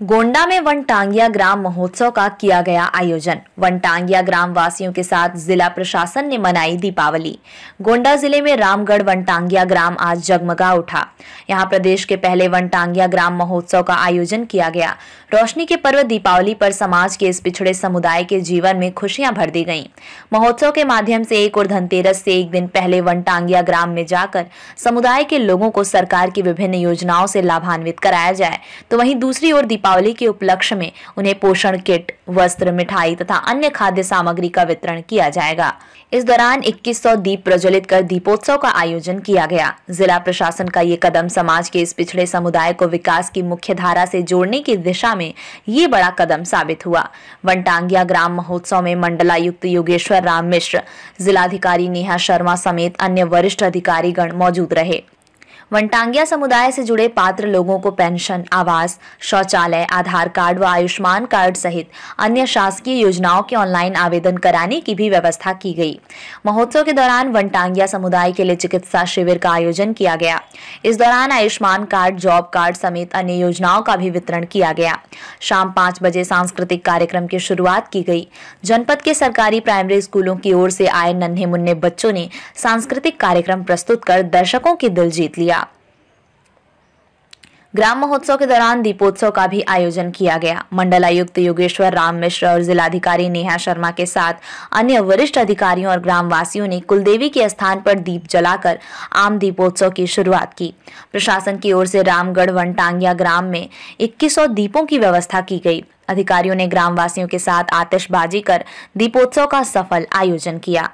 गोंडा में वनटांगिया ग्राम महोत्सव का किया गया आयोजन। वनटांगिया ग्राम वासियों के साथ जिला प्रशासन ने मनाई दीपावली। गोंडा ज़िले में रामगढ़ वनटांगिया ग्राम आज जगमगा उठा। यहाँ प्रदेश के पहले वनटांगिया ग्राम महोत्सव का आयोजन किया गया। रोशनी के पर्व दीपावली पर समाज के इस पिछड़े समुदाय के जीवन में खुशियाँ भर दी गईं। महोत्सव के माध्यम से एक और धनतेरस से एक दिन पहले वनटांगिया ग्राम में जाकर समुदाय के लोगों को सरकार की विभिन्न योजनाओं से लाभान्वित कराया जाए। तो वहीं दूसरी ओर दीपावली के उपलक्ष्य में उन्हें पोषण किट, वस्त्र, मिठाई तथा अन्य खाद्य सामग्री का वितरण किया जाएगा। इस दौरान 2100 दीप प्रज्वलित कर दीपोत्सव का आयोजन किया गया। जिला प्रशासन का ये कदम समाज के इस पिछड़े समुदाय को विकास की मुख्य धारा से जोड़ने की दिशा में ये बड़ा कदम साबित हुआ। वनटांगिया ग्राम महोत्सव में मंडलायुक्त योगेश्वर राम मिश्र, जिलाधिकारी नेहा शर्मा समेत अन्य वरिष्ठ अधिकारीगण मौजूद रहे। वनटांगिया समुदाय से जुड़े पात्र लोगों को पेंशन, आवास, शौचालय, आधार कार्ड व आयुष्मान कार्ड सहित अन्य शासकीय योजनाओं के ऑनलाइन आवेदन कराने की भी व्यवस्था की गई। महोत्सव के दौरान वनटांगिया समुदाय के लिए चिकित्सा शिविर का आयोजन किया गया। इस दौरान आयुष्मान कार्ड, जॉब कार्ड समेत अन्य योजनाओं का भी वितरण किया गया। शाम पाँच बजे सांस्कृतिक कार्यक्रम की शुरुआत की गई। जनपद के सरकारी प्राइमरी स्कूलों की ओर से आए नन्हे मुन्ने बच्चों ने सांस्कृतिक कार्यक्रम प्रस्तुत कर दर्शकों की दिल जीत लिया। ग्राम महोत्सव के दौरान दीपोत्सव का भी आयोजन किया गया। मंडल आयुक्त योगेश्वर राम मिश्र और जिलाधिकारी नेहा शर्मा के साथ अन्य वरिष्ठ अधिकारियों और ग्रामवासियों ने कुलदेवी के स्थान पर दीप जलाकर आम दीपोत्सव की शुरुआत की। प्रशासन की ओर से रामगढ़ वनटांगिया ग्राम में 2100 दीपों की व्यवस्था की गई। अधिकारियों ने ग्रामवासियों के साथ आतिशबाजी कर दीपोत्सव का सफल आयोजन किया।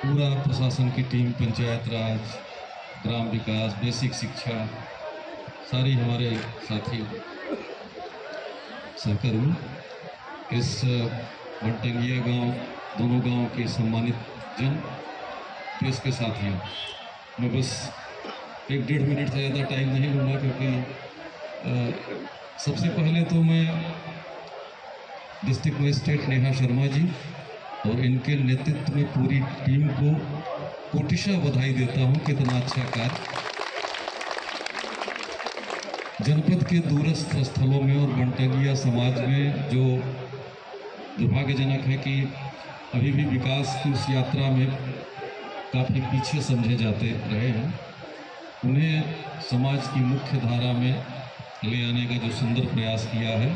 पूरा प्रशासन की टीम, पंचायत राज, ग्राम विकास, बेसिक शिक्षा, सारी हमारे साथी सहकर्मी इस वनटंगिया गाँव, दोनों गाँव के सम्मानित जन प्रेस के साथियों, मैं बस एक डेढ़ मिनट से ज़्यादा टाइम नहीं लूँगा क्योंकि सबसे पहले तो मैं डिस्ट्रिक्ट मजिस्ट्रेट नेहा शर्मा जी और इनके नेतृत्व में पूरी टीम को कोटिशा बधाई देता हूँ, कितना अच्छा कार्य। जनपद के दूरस्थ स्थलों में और बंटगिया समाज में जो दुर्भाग्यजनक है कि अभी भी विकास की उस यात्रा में काफ़ी पीछे समझे जाते रहे हैं, उन्हें समाज की मुख्य धारा में ले आने का जो सुंदर प्रयास किया है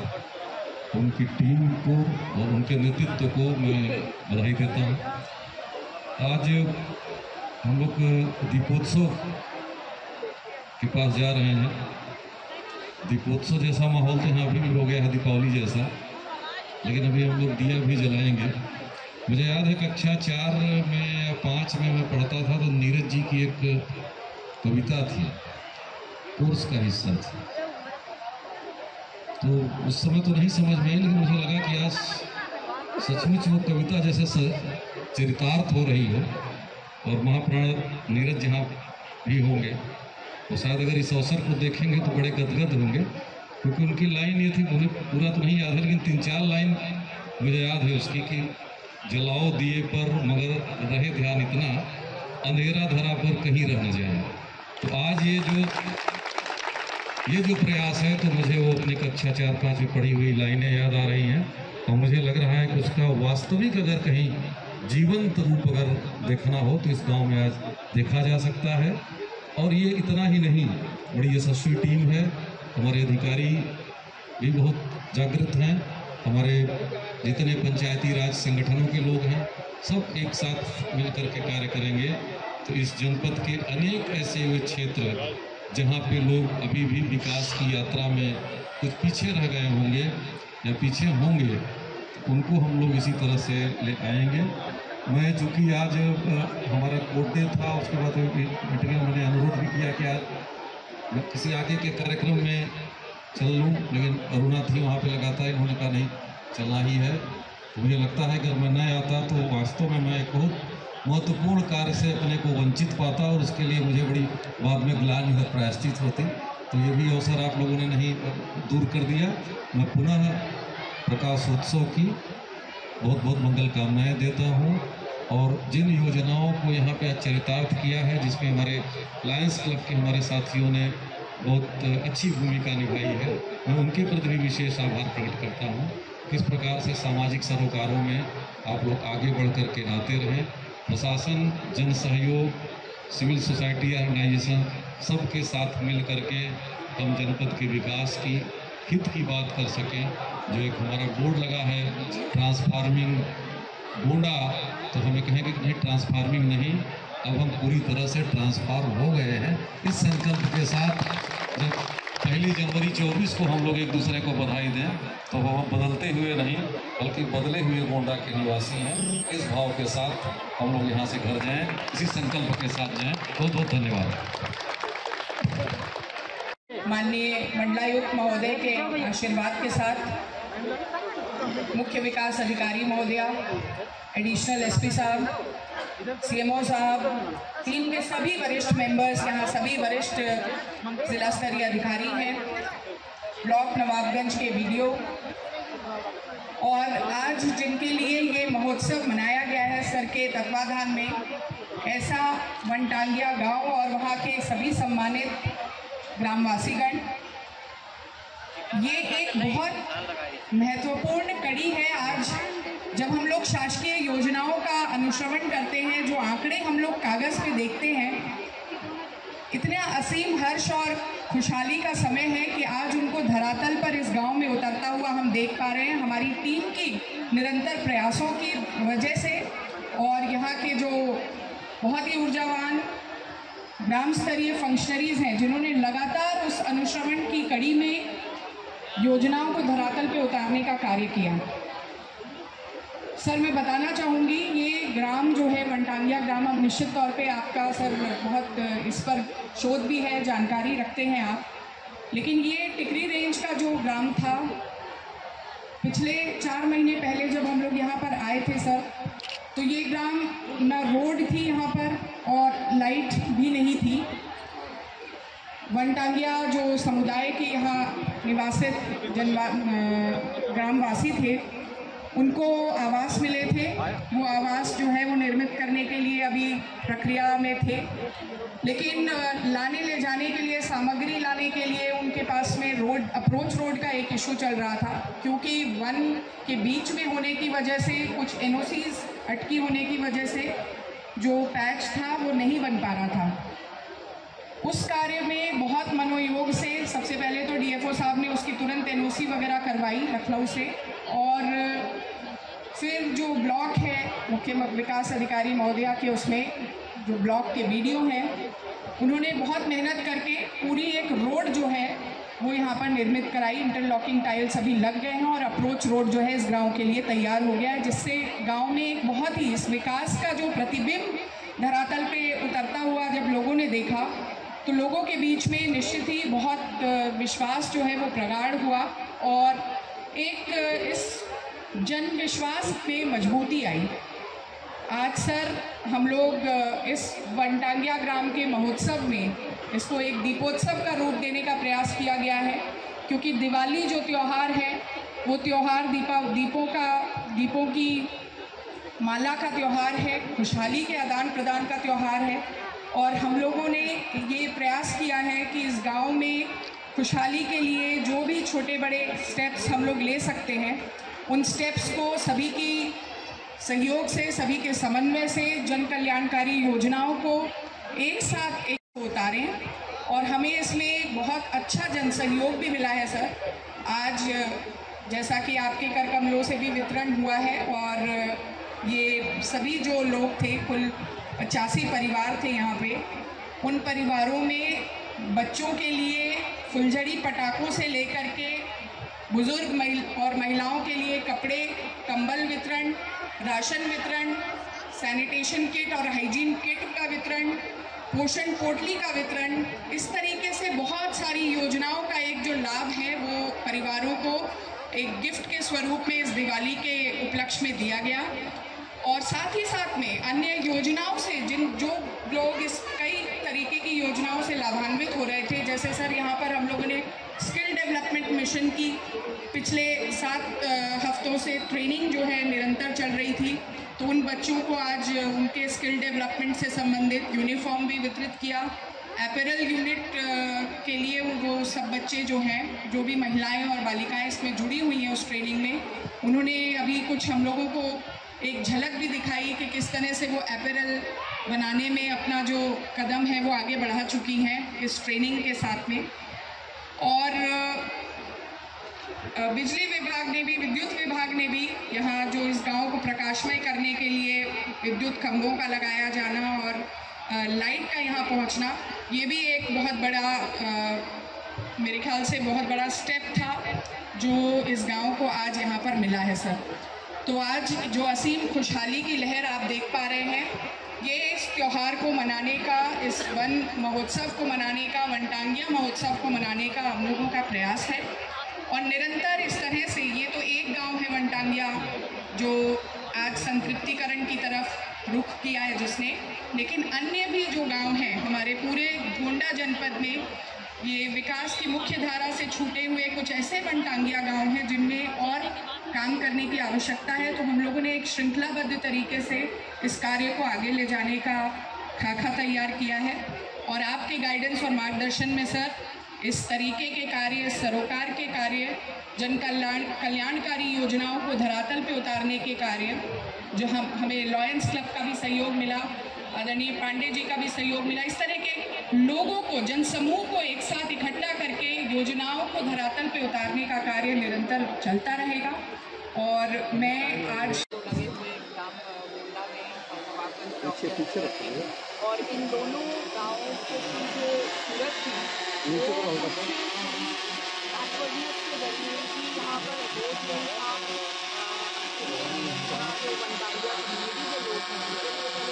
उनकी टीम को और उनके नेतृत्व को मैं बधाई देता हूँ। आज हम लोग दीपोत्सव के पास जा रहे हैं। दीपोत्सव जैसा माहौल तो यहाँ अभी भी हो गया है, दीपावली जैसा। लेकिन अभी हम लोग दिया भी जलाएँगे। मुझे याद है कक्षा चार में या पाँच में मैं पढ़ता था तो नीरज जी की एक कविता थी, कोर्स का हिस्सा थी। तो उस समय तो नहीं समझ में आई, लेकिन मुझे लगा कि आज सचमुच वो कविता जैसे चरितार्थ हो रही है और महाप्राण नीरज जहाँ भी होंगे तो शायद अगर इस अवसर को देखेंगे तो बड़े गदगद होंगे, क्योंकि उनकी लाइन ये थी, मुझे पूरा तो नहीं याद है, लेकिन तीन चार लाइन मुझे याद है उसकी कि जलाओ दिए पर मगर रहे ध्यान इतना, अंधेरा धरा पर कहीं रह जाए। तो आज ये जो ये जो प्रयास है तो मुझे वो अपनी कक्षा चार पाँच में पढ़ी हुई लाइनें याद आ रही हैं। और मुझे लग रहा है कि उसका वास्तविक अगर कहीं जीवंत रूप अगर देखना हो तो इस गाँव में आज देखा जा सकता है। और ये इतना ही नहीं, बड़ी यशस्वी टीम है। हमारे अधिकारी भी बहुत जागृत हैं। हमारे जितने पंचायती राज संगठनों के लोग हैं, सब एक साथ मिलकर के कार्य करेंगे। तो इस जनपद के अनेक ऐसे हुए क्षेत्र जहाँ पे लोग अभी भी विकास की यात्रा में कुछ पीछे रह गए होंगे या पीछे होंगे, उनको हम लोग इसी तरह से ले आएँगे। मैं चूँकि आज हमारा कोर्ट डे था, उसके बाद मीटिंग में मैंने अनुरोध भी किया कि आज मैं किसी आगे के कार्यक्रम में चल लूँ, लेकिन अरुणा थी वहाँ पे लगातार, इन्होंने कहा, नहीं, चलना ही है। तो मुझे लगता है कि अगर मैं न आता तो वास्तव में मैं एक बहुत महत्वपूर्ण कार्य से अपने को वंचित पाता और उसके लिए मुझे बड़ी बाद में ग्लान है प्रायश्चित होती। तो ये भी अवसर आप लोगों ने नहीं दूर कर दिया। मैं पुनः प्रकाश उत्सव की बहुत बहुत मंगल कामनाएँ देता हूँ। और जिन योजनाओं को यहाँ पे चरितार्थ किया है, जिसमें हमारे लायंस क्लब के हमारे साथियों ने बहुत अच्छी भूमिका निभाई है, मैं उनके प्रति भी विशेष आभार प्रकट करता हूँ। किस प्रकार से सामाजिक सरोकारों में आप लोग आगे बढ़ कर के आते रहें प्रशासन, जन सहयोग, सिविल सोसाइटी ऑर्गेनाइजेशन सबके साथ मिल करके हम जनपद के विकास की, हित की बात कर सकें। जो एक हमारा बोर्ड लगा है, ट्रांसफार्मिंग गोंडा तो हमें कहेंगे कि नहीं ट्रांसफार्मिंग नहीं, अब हम पूरी तरह से ट्रांसफार्म हो गए हैं। इस संकल्प के साथ जब पहली जनवरी 24 को हम लोग एक दूसरे को बधाई दें तो वो बदलते हुए नहीं, बल्कि बदले हुए गोंडा के निवासी हैं। इस भाव के साथ हम लोग यहाँ से घर जाएँ, इसी संकल्प के साथ जाएँ। बहुत बहुत धन्यवाद। माननीय मंडलायुक्त महोदय के आशीर्वाद के साथ मुख्य विकास अधिकारी महोदया, एडिशनल एसपी साहब सीएमओ साहब, टीम के सभी वरिष्ठ मेंबर्स यहाँ सभी वरिष्ठ जिला स्तरीय अधिकारी हैं। ब्लॉक नवाबगंज के वीडियो और आज जिनके लिए ये महोत्सव मनाया गया है, सर के तत्वाधान में, ऐसा वनटांगिया गाँव और वहाँ के सभी सम्मानित ग्रामवासीगण, ये एक बहुत महत्वपूर्ण कड़ी है आज। जब हम लोग शासकीय योजनाओं का अनुश्रवण करते हैं, जो आंकड़े हम लोग कागज़ पे देखते हैं, इतना असीम हर्ष और खुशहाली का समय है कि आज उनको धरातल पर इस गाँव में उतरता हुआ हम देख पा रहे हैं। हमारी टीम की निरंतर प्रयासों की वजह से और यहाँ के जो बहुत ही ऊर्जावान ग्राम स्तरीय फंक्शनरीज हैं, जिन्होंने लगातार उस अनुश्रवण की कड़ी में योजनाओं को धरातल पे उतारने का कार्य किया। सर, मैं बताना चाहूँगी, ये ग्राम जो है, वनटांगिया ग्राम, अब निश्चित तौर पे आपका सर बहुत, इस पर शोध भी है, जानकारी रखते हैं आप। लेकिन ये टिकरी रेंज का जो ग्राम था, पिछले चार महीने पहले जब हम लोग यहाँ पर आए थे सर तो ये ग्राम ना रोड थी यहाँ पर और लाइट भी नहीं थी। वनटांगिया जो समुदाय के यहाँ निवासित जनवा ग्रामवासी थे उनको आवास मिले थे। वो आवास जो है वो निर्मित करने के लिए अभी प्रक्रिया में थे। लेकिन लाने ले जाने के लिए, सामग्री लाने के लिए उनके पास में रोड, अप्रोच रोड का एक इशू चल रहा था। क्योंकि वन के बीच में होने की वजह से, कुछ एन अटकी होने की वजह से जो पैच था, वो नहीं बन पा रहा था। उस कार्य में बहुत मनोयोग से, सबसे पहले तो डीएफओ साहब ने उसकी तुरंत एनओसी वगैरह करवाई लखनऊ से। और फिर जो ब्लॉक है, मुख्य विकास अधिकारी महोदया के उसमें जो ब्लॉक के वीडियो हैं, उन्होंने बहुत मेहनत करके पूरी एक रोड जो है, वो यहाँ पर निर्मित कराई। इंटरलॉकिंग टाइल सभी लग गए हैं और अप्रोच रोड जो है, इस गाँव के लिए तैयार हो गया है, जिससे गाँव में एक बहुत ही इस विकास का जो प्रतिबिंब धरातल पे उतरता हुआ जब लोगों ने देखा तो लोगों के बीच में निश्चित ही बहुत विश्वास जो है, वो प्रगाढ़ हुआ और एक, इस जन विश्वास में मजबूती आई। आज सर, हम लोग इस वनटांगिया ग्राम के महोत्सव में इसको एक दीपोत्सव का रूप देने का प्रयास किया गया है, क्योंकि दिवाली जो त्यौहार है, वो त्यौहार दीपा, दीपों का, दीपों की माला का त्यौहार है, खुशहाली के आदान प्रदान का त्यौहार है, और हम लोगों ने ये प्रयास किया है कि इस गाँव में खुशहाली के लिए जो भी छोटे बड़े स्टेप्स हम लोग ले सकते हैं उन स्टेप्स को सभी की सहयोग से, सभी के समन्वय से, जन कल्याणकारी योजनाओं को एक साथ एक उतारें। और हमें इसमें बहुत अच्छा जन सहयोग भी मिला है, सर। आज, जैसा कि आपके कर कमलों से भी वितरण हुआ है, और ये सभी जो लोग थे, कुल पचासी परिवार थे यहाँ पे, उन परिवारों में बच्चों के लिए फुलझड़ी पटाखों से लेकर के बुज़ुर्ग महिल, और महिलाओं के लिए कपड़े, कंबल वितरण, राशन वितरण सैनिटेशन किट और हाइजीन किट का वितरण, पोषण पोटली का वितरण, इस तरीके से बहुत सारी योजनाओं का एक जो लाभ है वो परिवारों को एक गिफ्ट के स्वरूप में इस दिवाली के उपलक्ष्य में दिया गया। और साथ ही साथ में अन्य योजनाओं से जिन, जो लोग इस कई तरीके की योजनाओं से लाभान्वित हो रहे थे, जैसे सर यहाँ पर हम लोगों ने डेवलपमेंट मिशन की पिछले सात हफ्तों से ट्रेनिंग जो है निरंतर चल रही थी तो उन बच्चों को आज उनके स्किल डेवलपमेंट से संबंधित यूनिफॉर्म भी वितरित किया। एपरल यूनिट के लिए वो सब बच्चे जो हैं, जो भी महिलाएँ और बालिकाएँ इसमें जुड़ी हुई हैं उस ट्रेनिंग में, उन्होंने अभी कुछ हम लोगों को एक झलक भी दिखाई कि किस तरह से वो एपरल बनाने में अपना जो कदम है वो आगे बढ़ा चुकी हैं इस ट्रेनिंग के साथ में। और बिजली विभाग ने भी, विद्युत विभाग ने भी यहाँ जो इस गाँव को प्रकाशमय करने के लिए विद्युत खंभों का लगाया जाना और लाइट का यहाँ पहुँचना, ये भी एक बहुत बड़ा मेरे ख्याल से बहुत बड़ा स्टेप था जो इस गाँव को आज यहाँ पर मिला है, सर। तो आज जो असीम खुशहाली की लहर आप देख पा रहे हैं ये इस त्यौहार को मनाने का, इस वन महोत्सव को मनाने का, वनटांगिया महोत्सव को मनाने का हम लोगों का प्रयास है। और निरंतर इस तरह से, ये तो एक गाँव है वनटांगिया, जो आज संतृप्तिकरण की तरफ़ रुख किया है जिसने। लेकिन अन्य भी जो गाँव हैं, हमारे पूरे गोंडा जनपद में ये विकास की मुख्य धारा से छूटे हुए कुछ ऐसे वनटांगिया गाँव हैं जिनमें और काम करने की आवश्यकता है। तो हम लोगों ने एक श्रृंखलाबद्ध तरीके से इस कार्य को आगे ले जाने का खाका तैयार किया है। और आपके गाइडेंस और मार्गदर्शन में सर इस तरीके के कार्य, सरोकार के कार्य, जन कल्याण, कल्याणकारी योजनाओं को धरातल पे उतारने के कार्य, जो हम, हमें लॉयंस क्लब का भी सहयोग मिला। आदरणीय पांडे जी का भी सहयोग मिला। इस तरह के लोगों को जनसमूह को एक साथ इकट्ठा करके योजनाओं को धरातल पे उतारने का कार्य निरंतर चलता रहेगा। और मैं आज और इन दोनों गाँवों की जो सूरत थी कि यहाँ पर रोड नहीं था के लोग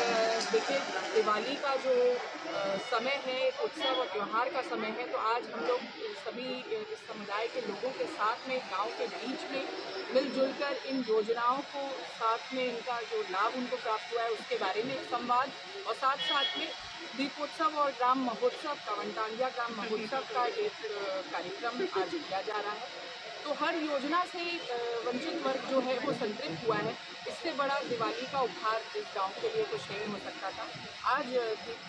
देखिए, दिवाली का जो समय है, एक उत्सव और त्यौहार का समय है तो आज हम लोग सभी इस समुदाय के लोगों के साथ में, गाँव के बीच में मिलजुल कर इन योजनाओं को साथ में, इनका जो लाभ उनको प्राप्त हुआ है, उसके बारे में संवाद और साथ साथ में दीपोत्सव और ग्राम महोत्सव का, वनटांगिया ग्राम महोत्सव का एक कार्यक्रम आज किया जा रहा है। तो हर योजना से वंचित वर्ग जो है, वो संतृप्त हुआ है। इससे बड़ा दिवाली का उपहार इस गाँव के लिए कुछ नहीं हो सकता था। आज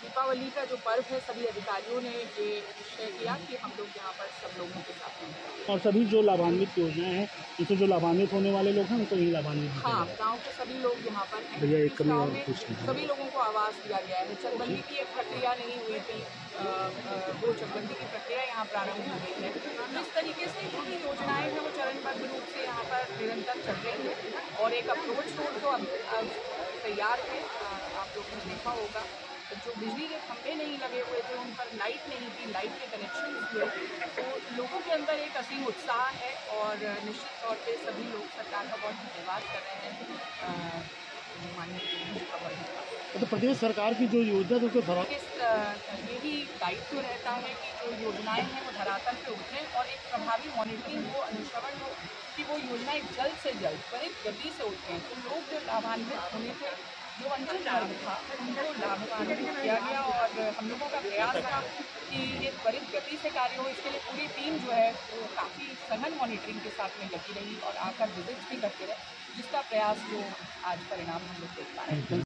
दीपावली का जो पर्व है सभी अधिकारियों ने ये निश्चय किया कि हम लोग यहाँ पर सब लोगों के साथ और सभी जो लाभान्वित योजनाएँ हैं इनसे जो लाभान्वित होने वाले लोग हैं उनको ही लाभान्वित हाँ गाँव के सभी लोग यहाँ पर हैं। भैया एक कमी गाँव और में पूछ लीजिए। सभी लोगों को आवास दिया गया है। चकबंदी की एक प्रक्रिया नहीं हुई थी। वो चकबंदी की प्रक्रिया यहाँ प्रारंभ हो गई है। इस तरीके से जो भी योजनाएँ हैं वो चरणबद्ध रूप से यहाँ पर निरंतर चल रही है और एक अप्रोच रोड तो अब तैयार है आप लोगों ने देखा होगा, जो बिजली के खंभे नहीं लगे हुए थे, उन पर लाइट नहीं थी लाइट के कनेक्शन हुए तो लोगों के अंदर एक असीम उत्साह है और निश्चित तौर पे सभी लोग सरकार का बहुत धन्यवाद कर रहे हैं माननीय तो प्रदेश सरकार की जो योजना है, उसको यही दायित्व रहता है कि जो योजनाएँ हैं, वो धरातल पे उतरें और एक प्रभावी मॉनिटरिंग हो, अनुश्रवण हो, कि वो योजनाएँ जल्द से जल्द त्वरित गति से उतरें। तो लोग जो लाभान्वित होने थे जो वंचित वर्ग था, उनको लाभान्वित किया गया और हम लोगों का प्रयास था कि ये त्वरित गति से कार्य हो। इसके लिए पूरी टीम जो है, वो काफ़ी सघन मॉनिटरिंग के साथ में लगी रही और आकर विजिट्स भी करते रहे, जिसका प्रयास जो आज परिणाम हम लोग देख पा रहे हैं।